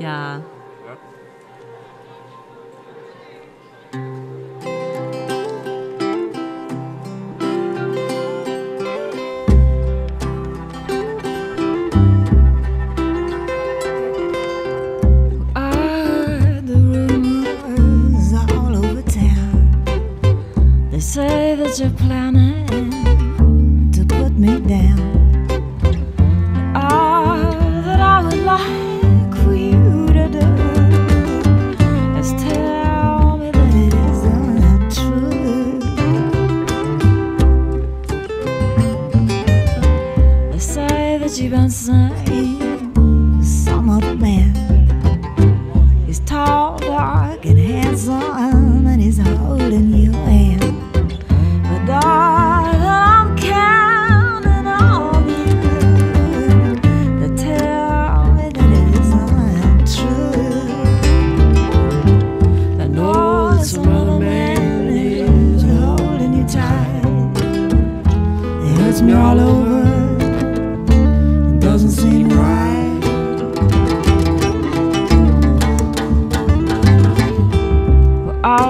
Yeah. are the rumors all over town. They say that you're planning to put me down. That you've been seeing some other man. He's tall, dark, and handsome, and he's holding your hand. But darling, I'm counting on you to tell me that it isn't true. That some other man is holding you tight. It hurts me all over. All